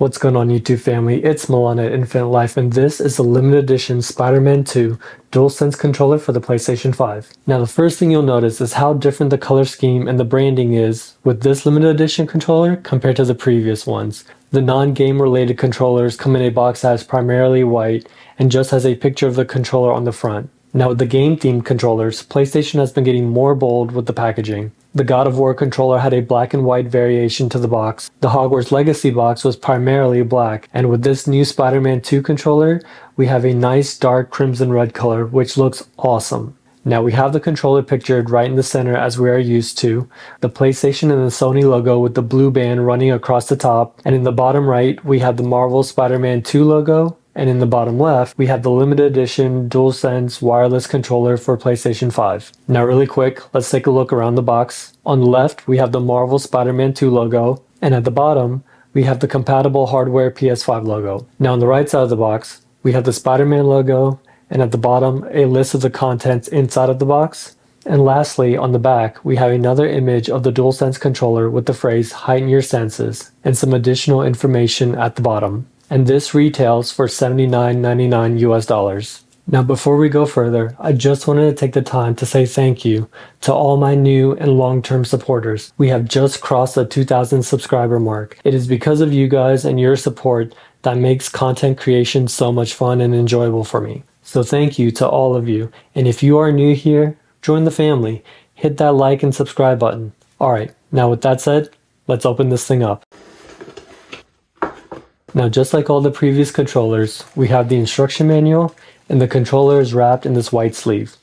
What's going on YouTube family? It's Milana at Infinite Life and this is the limited edition Spider-Man 2 DualSense controller for the PlayStation 5. Now the first thing you'll notice is how different the color scheme and the branding is with this limited edition controller compared to the previous ones. The non-game related controllers come in a box that is primarily white and just has a picture of the controller on the front. Now with the game themed controllers, PlayStation has been getting more bold with the packaging. The God of War controller had a black and white variation to the box. The Hogwarts Legacy box was primarily black, and with this new Spider-Man 2 controller, we have a nice dark crimson red color, which looks awesome. Now we have the controller pictured right in the center as we are used to, the PlayStation and the Sony logo with the blue band running across the top, and in the bottom right we have the Marvel Spider-Man 2 logo and in the bottom left, we have the limited edition DualSense wireless controller for PlayStation 5. Now really quick, let's take a look around the box. On the left, we have the Marvel Spider-Man 2 logo, and at the bottom, we have the compatible hardware PS5 logo. Now on the right side of the box, we have the Spider-Man logo, and at the bottom, a list of the contents inside of the box. And lastly, on the back, we have another image of the DualSense controller with the phrase heighten your senses and some additional information at the bottom and this retails for $79.99 US dollars. Now, before we go further, I just wanted to take the time to say thank you to all my new and long term supporters. We have just crossed the 2,000 subscriber mark. It is because of you guys and your support that makes content creation so much fun and enjoyable for me. So, thank you to all of you. And if you are new here, join the family. Hit that like and subscribe button. Alright, now with that said, let's open this thing up. Now just like all the previous controllers, we have the instruction manual and the controller is wrapped in this white sleeve.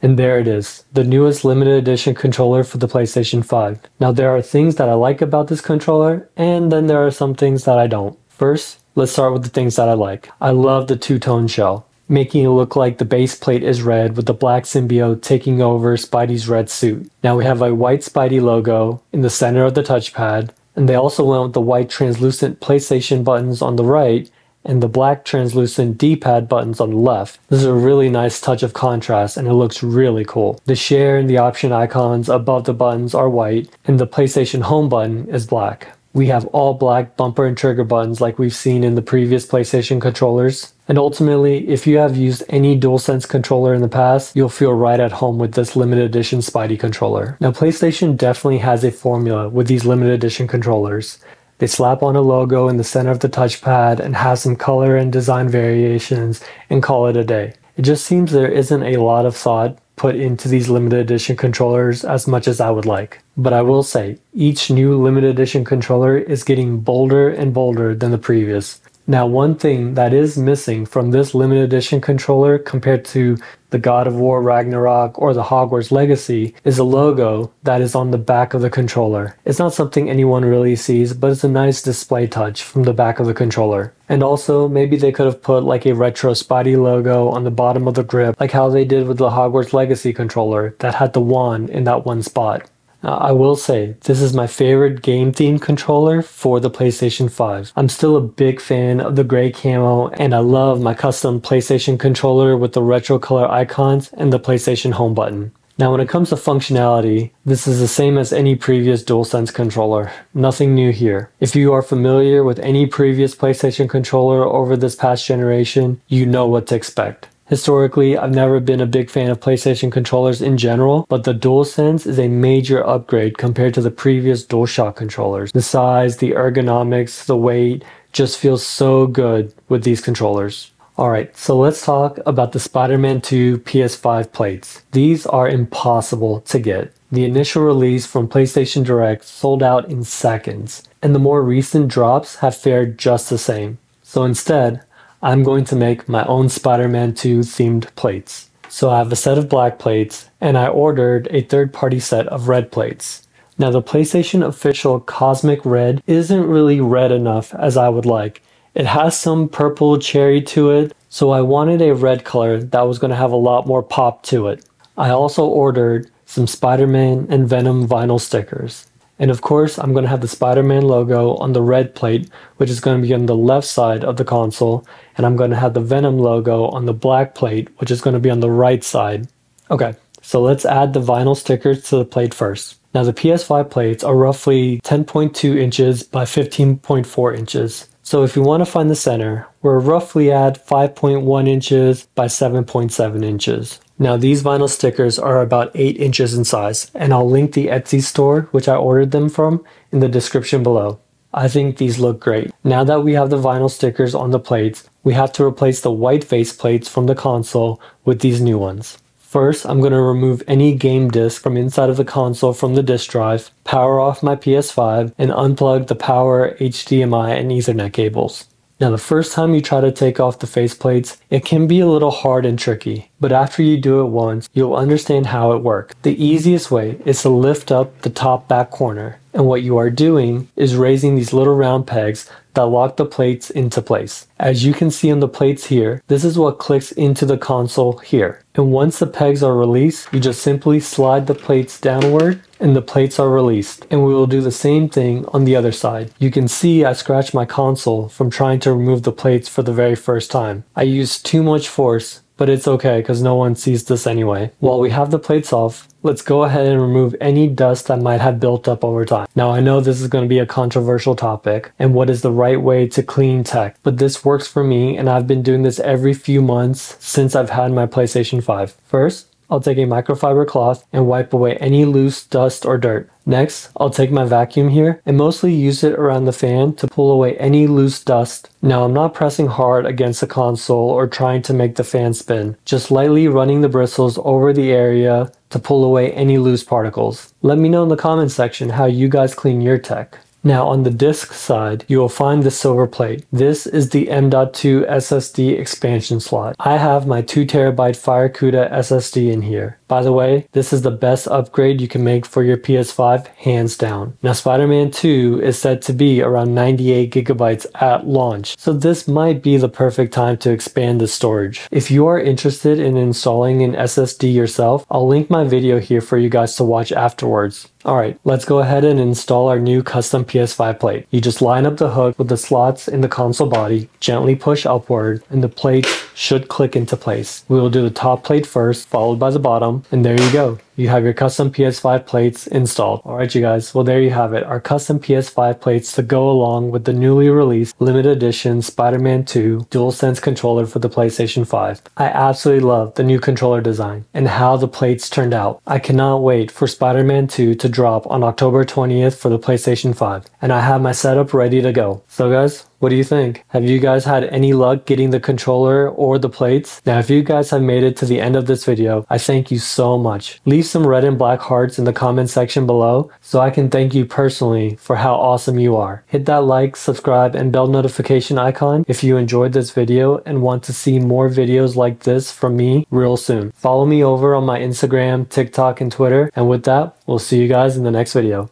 And there it is, the newest limited edition controller for the PlayStation 5. Now there are things that I like about this controller, and then there are some things that I don't. First, let's start with the things that I like. I love the two-tone shell, making it look like the base plate is red with the black symbiote taking over Spidey's red suit. Now we have a white Spidey logo in the center of the touchpad, and they also went with the white translucent PlayStation buttons on the right and the black translucent D-pad buttons on the left. This is a really nice touch of contrast and it looks really cool. The share and the option icons above the buttons are white and the PlayStation home button is black. We have all black bumper and trigger buttons like we've seen in the previous PlayStation controllers. And ultimately, if you have used any DualSense controller in the past, you'll feel right at home with this limited edition Spidey controller. Now, PlayStation definitely has a formula with these limited edition controllers. They slap on a logo in the center of the touchpad and have some color and design variations and call it a day. It just seems there isn't a lot of thought put into these limited edition controllers as much as I would like. But I will say, each new limited edition controller is getting bolder and bolder than the previous. Now, one thing that is missing from this limited edition controller compared to the God of War Ragnarok or the Hogwarts Legacy is a logo that is on the back of the controller. It's not something anyone really sees, but it's a nice display touch from the back of the controller. And also, maybe they could have put like a retro Spidey logo on the bottom of the grip, like how they did with the Hogwarts Legacy controller that had the wand in that one spot. Uh, I will say, this is my favorite game themed controller for the PlayStation 5. I'm still a big fan of the gray camo, and I love my custom PlayStation controller with the retro color icons and the PlayStation home button. Now when it comes to functionality, this is the same as any previous DualSense controller. Nothing new here. If you are familiar with any previous PlayStation controller over this past generation, you know what to expect. Historically, I've never been a big fan of PlayStation controllers in general, but the DualSense is a major upgrade compared to the previous DualShock controllers. The size, the ergonomics, the weight just feels so good with these controllers. Alright, so let's talk about the Spider-Man 2 PS5 plates. These are impossible to get. The initial release from PlayStation Direct sold out in seconds, and the more recent drops have fared just the same. So instead, I'm going to make my own Spider-Man 2 themed plates. So I have a set of black plates and I ordered a third party set of red plates. Now the PlayStation official Cosmic Red isn't really red enough as I would like. It has some purple cherry to it, so I wanted a red color that was going to have a lot more pop to it. I also ordered some Spider-Man and Venom vinyl stickers. And of course, I'm going to have the Spider-Man logo on the red plate, which is going to be on the left side of the console. And I'm going to have the Venom logo on the black plate, which is going to be on the right side. Okay, so let's add the vinyl stickers to the plate first. Now the PS5 plates are roughly 10.2 inches by 15.4 inches. So if you want to find the center, we're roughly at 5.1 inches by 7.7 inches. Now these vinyl stickers are about 8 inches in size, and I'll link the Etsy store which I ordered them from in the description below. I think these look great. Now that we have the vinyl stickers on the plates, we have to replace the white face plates from the console with these new ones. First, I'm going to remove any game disc from inside of the console from the disk drive, power off my PS5, and unplug the power, HDMI, and Ethernet cables. Now the first time you try to take off the faceplates, it can be a little hard and tricky, but after you do it once, you'll understand how it works. The easiest way is to lift up the top back corner, and what you are doing is raising these little round pegs that lock the plates into place. As you can see on the plates here, this is what clicks into the console here. And once the pegs are released, you just simply slide the plates downward and the plates are released. And we will do the same thing on the other side. You can see I scratched my console from trying to remove the plates for the very first time. I used too much force but it's okay because no one sees this anyway. While we have the plates off, let's go ahead and remove any dust that might have built up over time. Now I know this is going to be a controversial topic and what is the right way to clean tech, but this works for me and I've been doing this every few months since I've had my PlayStation 5. First, I'll take a microfiber cloth and wipe away any loose dust or dirt. Next, I'll take my vacuum here and mostly use it around the fan to pull away any loose dust. Now I'm not pressing hard against the console or trying to make the fan spin, just lightly running the bristles over the area to pull away any loose particles. Let me know in the comment section how you guys clean your tech. Now on the disk side, you will find the silver plate. This is the M.2 SSD expansion slot. I have my 2TB FireCuda SSD in here. By the way, this is the best upgrade you can make for your PS5, hands down. Now Spider-Man 2 is said to be around 98 gigabytes at launch, so this might be the perfect time to expand the storage. If you are interested in installing an SSD yourself, I'll link my video here for you guys to watch afterwards. Alright, let's go ahead and install our new custom PS5 plate. You just line up the hook with the slots in the console body, gently push upward, and the plate should click into place. We will do the top plate first, followed by the bottom, and there you go you have your custom PS5 plates installed. Alright you guys, well there you have it, our custom PS5 plates to go along with the newly released limited edition Spider-Man 2 DualSense controller for the PlayStation 5. I absolutely love the new controller design and how the plates turned out. I cannot wait for Spider-Man 2 to drop on October 20th for the PlayStation 5 and I have my setup ready to go. So guys, what do you think? Have you guys had any luck getting the controller or the plates? Now, if you guys have made it to the end of this video, I thank you so much. Leave some red and black hearts in the comment section below so I can thank you personally for how awesome you are. Hit that like, subscribe, and bell notification icon if you enjoyed this video and want to see more videos like this from me real soon. Follow me over on my Instagram, TikTok, and Twitter. And with that, we'll see you guys in the next video.